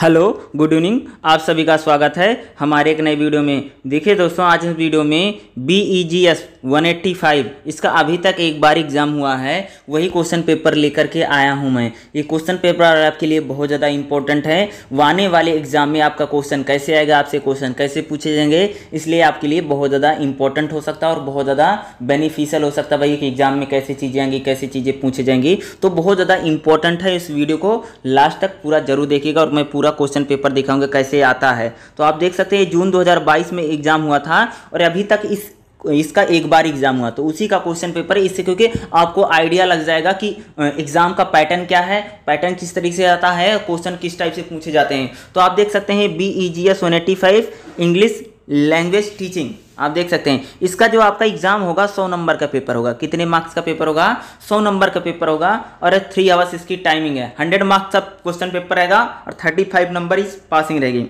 Hello, good evening, आप सभी का स्वागत है हमारे एक नए वीडियो में। देखिए दोस्तों, आज इस वीडियो में B E G S one eighty five, इसका अभी तक एक बार एग्ज़ाम हुआ है, वही क्वेश्चन पेपर लेकर के आया हूँ मैं। ये क्वेश्चन पेपर आपके लिए बहुत ज़्यादा इंपॉर्टेंट है। आने वाले एग्ज़ाम में आपका क्वेश्चन कैसे आएगा, आपसे क्वेश्चन कैसे पूछे जाएँगे, इसलिए आपके लिए बहुत ज़्यादा इंपॉर्टेंट हो सकता है और बहुत ज़्यादा बेनिफिशियल हो सकता है भाई, कि एग्ज़ाम में कैसे चीज़ें आएँगी, कैसी चीज़ें पूछी जाएँगी। तो बहुत ज़्यादा इंपॉर्टेंट है इस वीडियो को। लास्ट तक पूरा ज़रूर देखिएगा और मैं पूरा पूरा क्वेश्चन पेपर दिखाऊँगा कैसे आता है। तो आप देख सकते हैं, जून 2022 में एग्ज़ाम हुआ था और अभी तक इस, इसका एक बार एग्ज़ाम हुआ। तो उसी का क्वेश्चन पेपर है, इससे क्योंकि आपको आइडिया लग जाएगा कि एग्ज़ाम का पैटर्न क्या है पैटर्न किस तरीके से आता है क्वेश्चन किस टाइप से पूछे जाते हैं। तो आप देख सकते हैं B E G S one eighty five English language teaching आप देख सकते हैं। इसका जो आपका एग्ज़ाम होगा, सौ नंबर का पेपर होगा। कितने मार्क्स का पेपर होगा? सौ नंबर का पेपर होगा और थ्री आवर्स इसकी टाइमिंग है। हंड्रेड मार्क्स का क्वेश्चन पेपर रहेगा और थर्टी फाइव नंबर इस पासिंग रहेगी।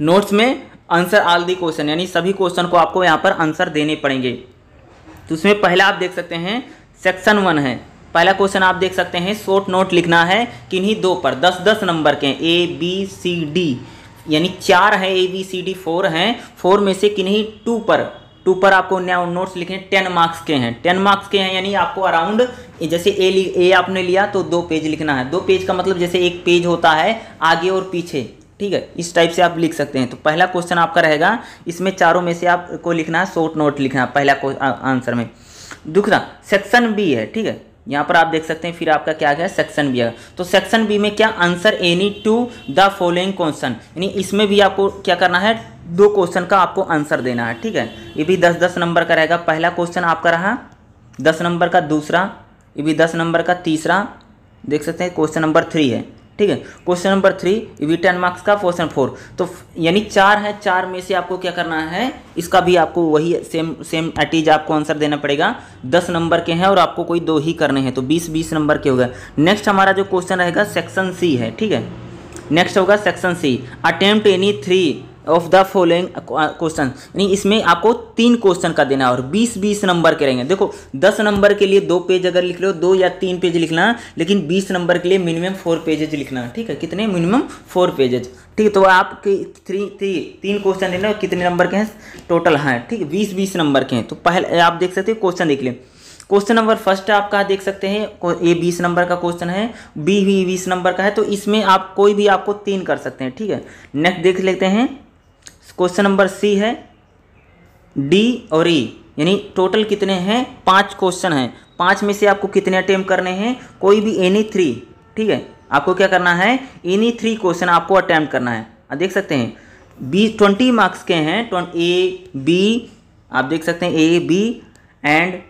नोट्स में आंसर आल दी क्वेश्चन यानी सभी क्वेश्चन को आपको यहाँ पर आंसर देने पड़ेंगे। तो उसमें पहला आप देख सकते हैं सेक्शन वन है। पहला क्वेश्चन आप देख सकते हैं शॉर्ट नोट लिखना है, किन्हीं दो पर? दस दस नंबर के ए बी सी डी यानी चार है A B C D four हैं। फोर में से किन्हीं? टू पर। टू पर आपको नया नोट्स लिखे टेन मार्क्स के हैं। टेन मार्क्स के हैं यानी आपको अराउंड जैसे ए ए आपने लिया तो दो पेज लिखना है। दो पेज का मतलब जैसे एक पेज होता है, आगे और पीछे। ठीक है? इस टाइप से आप लिख सकते हैं। तो पहला क्वेश्चन आपका रहेगा, इसमें चारों में से आपको लिखना है शॉर्ट नोट लिखना है, पहला आंसर में। दूसरा सेक्शन बी है। ठीक है? यहाँ पर आप देख सकते हैं फिर आपका क्या गया सेक्शन बी है तो सेक्शन बी में क्या answer any two the following question यानी इसमें भी आपको क्या करना है, दो क्वेश्चन का आपको आंसर देना है, ठीक है? ये भी दस दस नंबर का रहेगा। पहला क्वेश्चन आपका रहा, दस नंबर का दूसरा, ये भी दस नंबर का तीसरा, देख सकते हैं क्वेश्चन नंबर थ्री है। ठीक है? Question number three we ten marks का क्वेश्चन फोर तो यानी चार है, चार में से आपको क्या करना है? इसका भी आपको वही सेम सेम एटीज आपको आंसर देना पड़ेगा। दस नंबर के हैं और आपको कोई दो ही करने हैं तो बीस बीस नंबर के हो गए। नेक्स्ट हमारा जो क्वेश्चन रहेगा सेक्शन सी है, ठीक है? नेक्स्ट होगा section C attempt any three of the following question यानी इसमें आपको तीन क्वेश्चन का देना है और 20 20 नंबर के रहेंगे। देखो 10 नंबर के लिए दो पेज अगर लिख लो दो या तीन पेज लिखना लेकिन 20 नंबर के लिए मिनिमम फोर पेजेज लिखना ठीक है? कितने? मिनिमम फोर पेजेज ठीक है तो आपके थ्री थ्री तीन क्वेश्चन देना कितने नंबर के हैं? टोटल हैं। ठीक है बीस बीस नंबर के हैं। तो पहले, आप देख सकते हो क्वेश्चन देख लें। क्वेश्चन नंबर फ़र्स्ट आपका देख सकते हैं? ए बीस नंबर का क्वेश्चन है, बी भी बीस नंबर का है तो इसमें आप कोई भी आपको तीन कर सकते हैं। ठीक है? नेक्स्ट देख लेते हैं। क्वेश्चन नंबर सी है। डी और ई e, यानी टोटल कितने हैं? पाँच क्वेश्चन हैं। पाँच में से आपको कितने अटेम्प्ट करने हैं? कोई भी एनी थ्री ठीक है? आपको क्या करना है? एनी थ्री क्वेश्चन आपको अटैम्प्ट करना है। आप देख सकते हैं। बी ट्वेंटी मार्क्स के हैं। ए बी आप देख सकते हैं ए बी एंड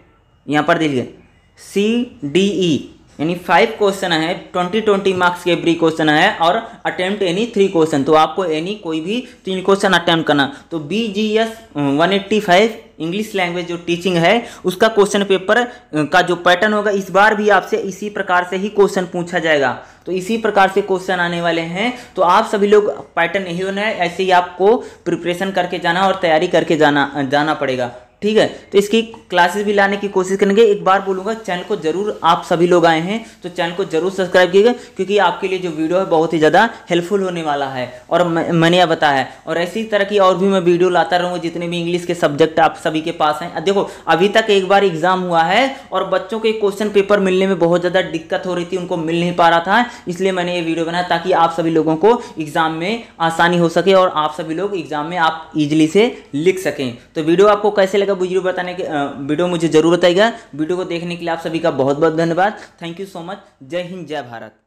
यहाँ पर देखिए। सी डी ई यानी फाइव क्वेश्चन है ट्वेंटी ट्वेंटी मार्क्स के एवरी क्वेश्चन है और अटेम्प्ट एनी थ्री क्वेश्चन तो आपको एनी कोई भी तीन क्वेश्चन अटेम्प्ट करना। तो B G S one eighty five English language जो टीचिंग है, उसका क्वेश्चन पेपर का जो पैटर्न होगा, इस बार भी आपसे इसी प्रकार से ही क्वेश्चन पूछा जाएगा। तो इसी प्रकार से क्वेश्चन आने वाले हैं। तो आप सभी लोग पैटर्न यही होना है, ऐसे ही आपको प्रिपरेशन करके जाना और तैयारी करके जाना जाना पड़ेगा। ठीक है? तो इसकी क्लासेस भी लाने की कोशिश करेंगे। एक बार बोलूँगा चैनल को ज़रूर आप सभी लोग आए हैं तो चैनल को ज़रूर सब्सक्राइब कीजिएगा, क्योंकि आपके लिए जो वीडियो है बहुत ही ज़्यादा हेल्पफुल होने वाला है, और मैंने यह बताया है। और ऐसी तरह की और भी मैं वीडियो लाता रहूँगा, जितने भी इंग्लिश के सब्जेक्ट आप सभी के पास हैं। देखो, अभी तक एक बार एग्ज़ाम हुआ है, और बच्चों के क्वेश्चन पेपर मिलने में बहुत ज़्यादा दिक्कत हो रही थी, उनको मिल नहीं पा रहा था, इसलिए मैंने ये वीडियो बनाया, ताकि आप सभी लोगों को एग्ज़ाम में आसानी हो सके, और आप सभी लोग एग्ज़ाम में आप इजिली से लिख सकें। तो वीडियो आपको कैसे लगा वीडियो बताने के वीडियो मुझे ज़रूर बताएगा वीडियो को देखने के लिए आप सभी का बहुत बहुत धन्यवाद। थैंक यू सो मच जय हिंद, जय भारत।